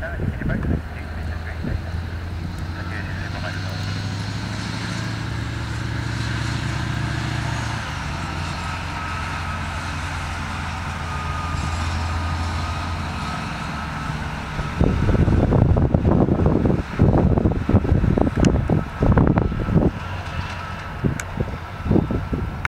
Hello, can you make this?